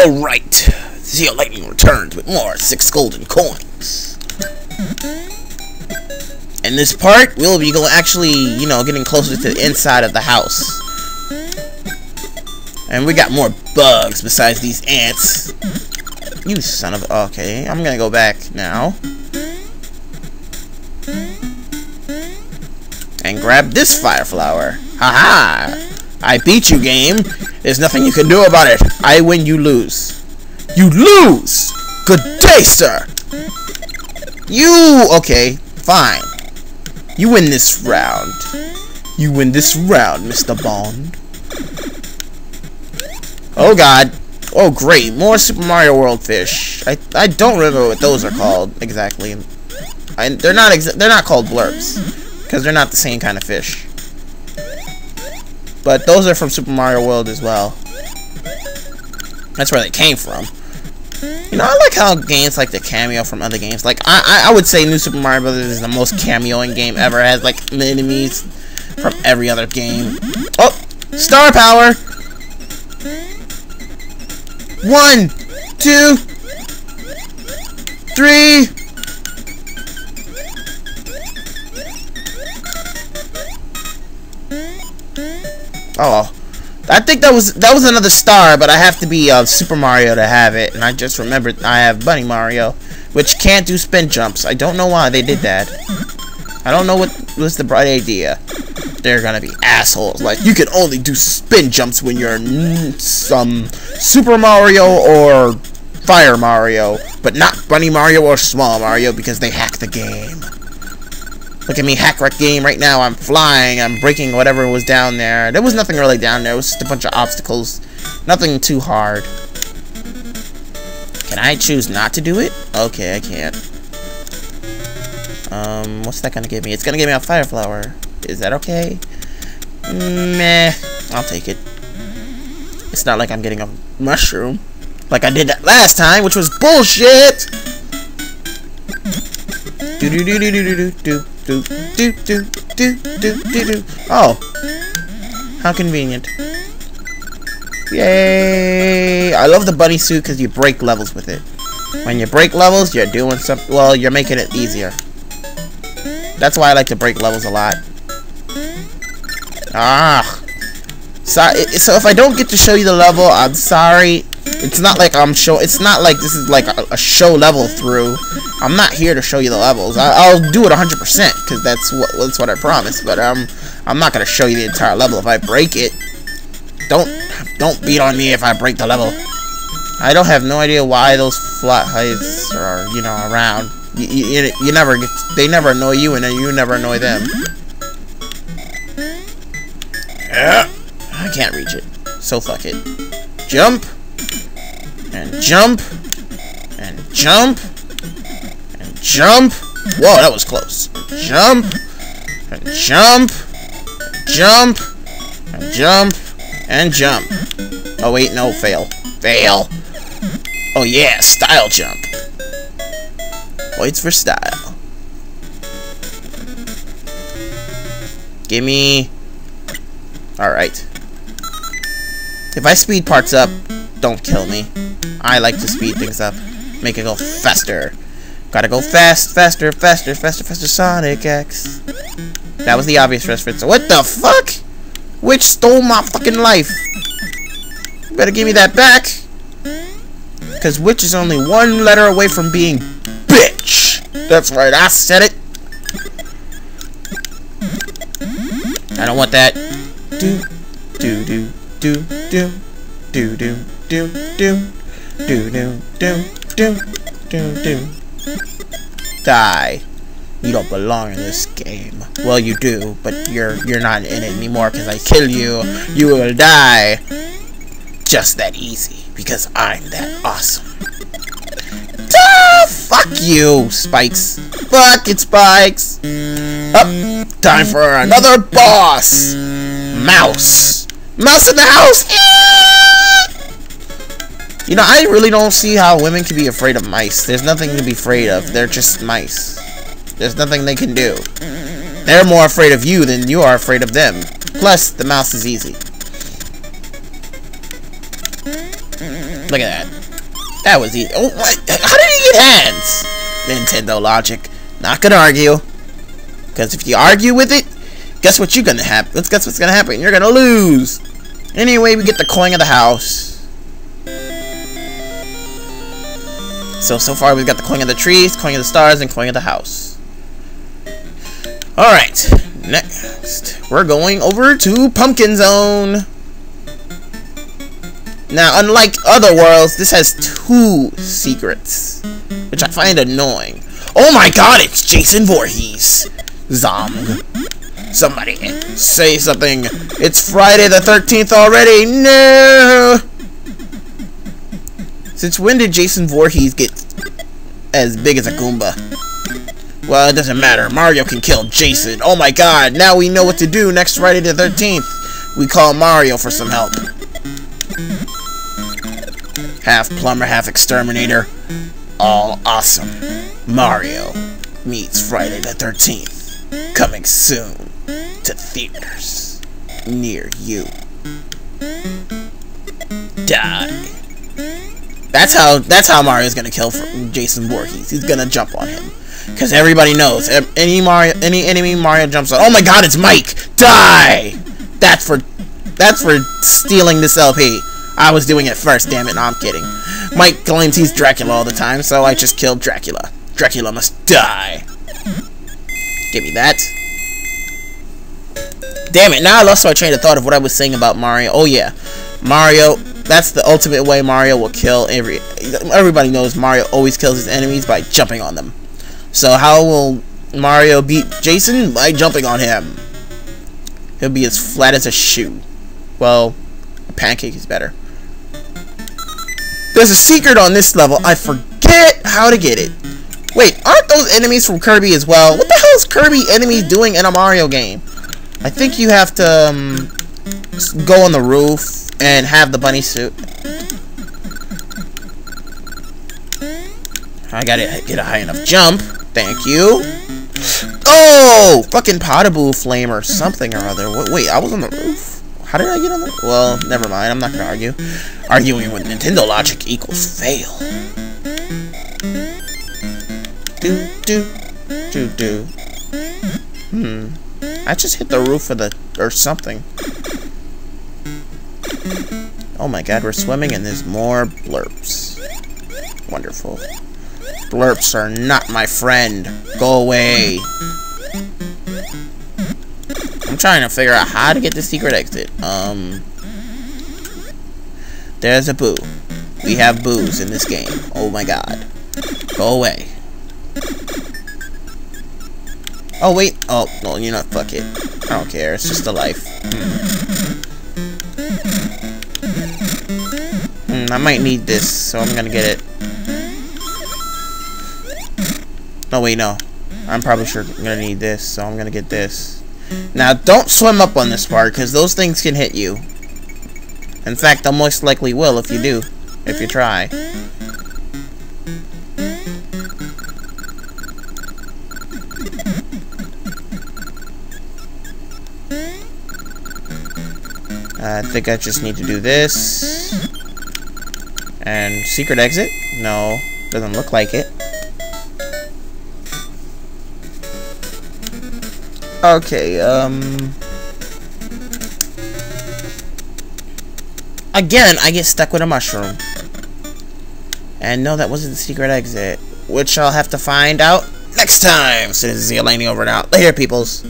Alright. Zeo Lightning returns with more six golden coins. In this part, we'll be going actually, you know, getting closer to the inside of the house. And we got more bugs besides these ants. You son of... Okay, I'm gonna go back now. And grab this fire flower. Haha! -ha! I beat you, game. There's nothing you can do about it. I win, you lose. You lose! Good day, sir! You... Okay, fine. You win this round. You win this round, Mr. Bond. Oh, God. Oh, great. More Super Mario World fish. I, I don't remember what those are called exactly. I, they're not they're not called blurps because they're not the same kind of fish. But those are from Super Mario World as well. That's where they came from. You know, I like how games like the cameo from other games. Like, I, I, would say New Super Mario Bros. is the most cameoing game ever. It has, like, enemies from every other game. Oh! Star power! One! Two! Three! Oh, I think that was that was another star, but I have to be uh, Super Mario to have it, and I just remembered I have Bunny Mario, which can't do spin jumps. I don't know why they did that. I don't know what was the bright idea. They're gonna be assholes. Like you can only do spin jumps when you're some Super Mario or Fire Mario, but not Bunny Mario or Small Mario because they hack the game. Look at me, hack wreck game right now. I'm flying. I'm breaking whatever was down there. There was nothing really down there. It was just a bunch of obstacles. Nothing too hard. Can I choose not to do it? Okay, I can't. Um, what's that gonna give me? It's gonna give me a fire flower. Is that okay? Meh. I'll take it. It's not like I'm getting a mushroom. Like I did that last time, which was bullshit! Do do do do do do do do do do do do do do. do. Oh, how convenient! Yay! I love the bunny suit because you break levels with it. When you break levels, you're doing something. Well, you're making it easier. That's why I like to break levels a lot. Ah. So, so if I don't get to show you the level, I'm sorry. It's not like I'm show. It's not like this is like a, a show level through. I'm not here to show you the levels. I, will do it 100% because that's what that's what I promised. But um, I'm not gonna show you the entire level if I break it. Don't don't beat on me if I break the level. I don't have no idea why those flat heights are you know around. You, you, you never get, they never annoy you and then you never annoy them. Yeah. I can't reach it. So fuck it. Jump and jump, and jump, and jump. Whoa, that was close. Jump, and jump, jump, and jump, and jump. Oh wait, no, fail. Fail. Oh yeah, style jump. Points for style. Gimme. Alright. If I speed parts up, don't kill me. I like to speed things up. Make it go faster. Gotta go fast, faster, faster, faster, faster, Sonic X. That was the obvious reference. What the fuck? Which stole my fucking life? You better give me that back. Because Witch is only one letter away from being bitch. That's right, I said it. I don't want that. Do, do, do, do, do, do, do do do. Do do do do do do. Die. You don't belong in this game. Well you do but you're you're not in it anymore because I kill you. You will die. Just that easy because I'm that awesome. Ah, fuck you spikes. Fuck it spikes. Up. Time for another boss. Mouse. Mouse in the house you know, I really don't see how women can be afraid of mice. There's nothing to be afraid of. They're just mice. There's nothing they can do. They're more afraid of you than you are afraid of them. Plus, the mouse is easy. Look at that. That was easy. Oh, what? How did he get hands? Nintendo logic. Not gonna argue. Because if you argue with it, guess what you're gonna happen? Let's guess what's gonna happen? You're gonna lose. Anyway, we get the coin of the house. So, so far we've got the coin of the trees, coin of the stars, and coin of the house. Alright, next, we're going over to Pumpkin Zone. Now, unlike other worlds, this has two secrets, which I find annoying. Oh my god, it's Jason Voorhees! Zong. Somebody say something. It's Friday the 13th already. No! Since when did Jason Voorhees get as big as a Goomba? Well, it doesn't matter. Mario can kill Jason. Oh my god, now we know what to do next Friday the 13th. We call Mario for some help. Half plumber, half exterminator. All awesome. Mario meets Friday the 13th. Coming soon to theaters near you. Die. That's how that's how Mario's gonna kill Jason Voorhees. He's gonna jump on him. Because everybody knows any Mario any enemy Mario jumps on. Oh my god, it's Mike! Die! That's for that's for stealing this LP. I was doing it first, damn it, no I'm kidding. Mike claims he's Dracula all the time, so I just killed Dracula. Dracula must die. Give me that. Damn it, now I lost my train of thought of what I was saying about Mario. Oh yeah, Mario, that's the ultimate way Mario will kill every... Everybody knows Mario always kills his enemies by jumping on them. So how will Mario beat Jason? By jumping on him. He'll be as flat as a shoe. Well, a pancake is better. There's a secret on this level. I forget how to get it. Wait, aren't those enemies from Kirby as well? What the hell is Kirby enemies doing in a Mario game? I think you have to um, go on the roof and have the bunny suit. I gotta get a high enough jump. Thank you. Oh! Fucking Podoboo Flame or something or other. Wait, I was on the roof? How did I get on the... Well, never mind. I'm not gonna argue. Arguing with Nintendo logic equals fail. Do, do, do, do. Hmm. I just hit the roof of the... or something. Oh my god, we're swimming and there's more blurps. Wonderful. Blurps are not my friend. Go away. I'm trying to figure out how to get the secret exit. Um, There's a boo. We have boos in this game. Oh my god. Go away. Oh, wait. Oh, no, you know, fuck it. I don't care. It's just a life. Hmm. I might need this, so I'm gonna get it. No, wait, no. I'm probably sure I'm gonna need this, so I'm gonna get this. Now, don't swim up on this part, because those things can hit you. In fact, they most likely will if you do. If you try. I think I just need to do this. And secret exit? No, doesn't look like it. Okay, um... Again, I get stuck with a mushroom. And no, that wasn't the secret exit. Which I'll have to find out next time. So this over and out. Later, peoples.